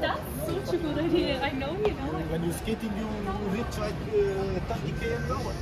That's such a good idea. I know you know it. When you're skating, you reach like uh, 30 k an hour.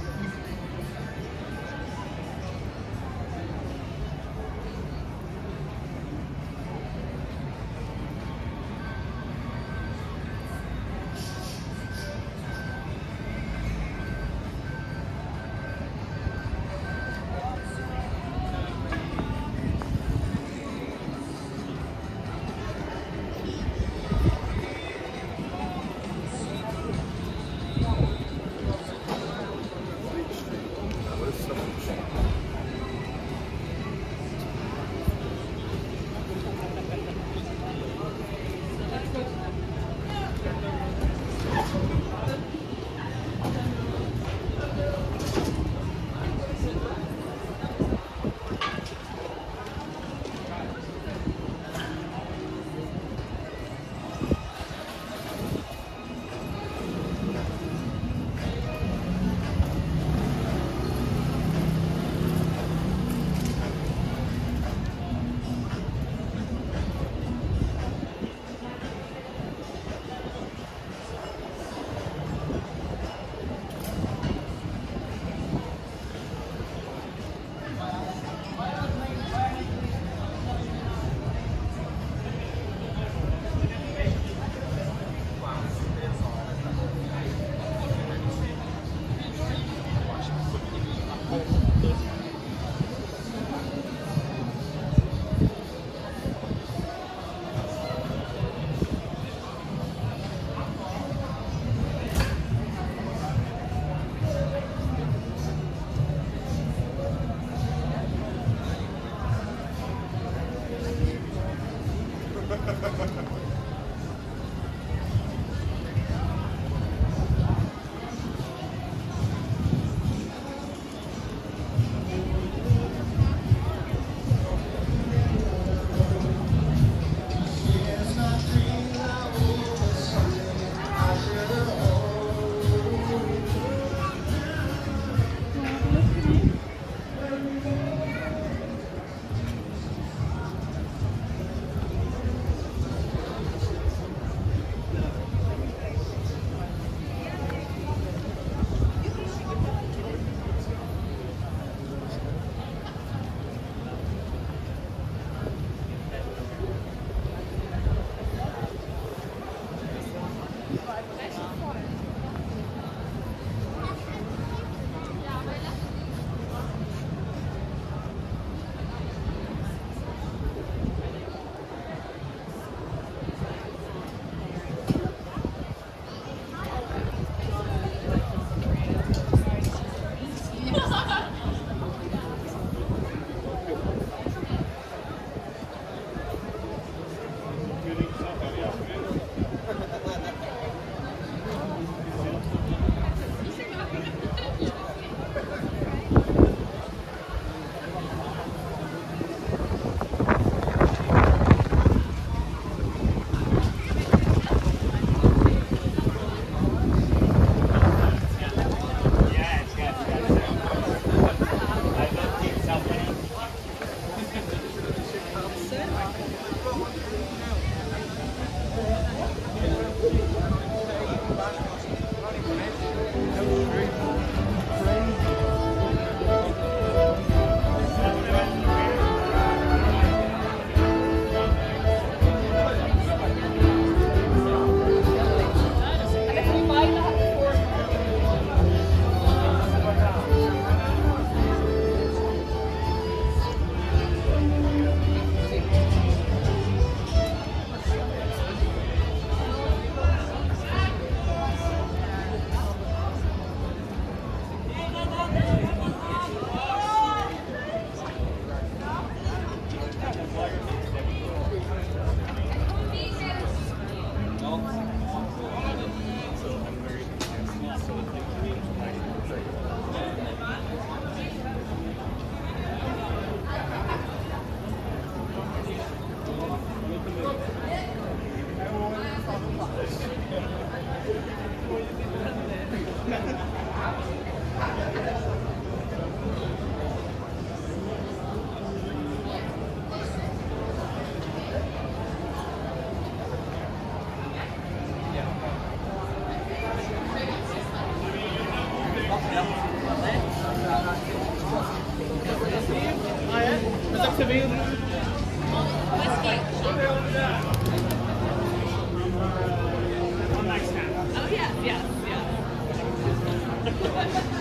Mas que... yes, yes.